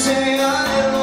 say I love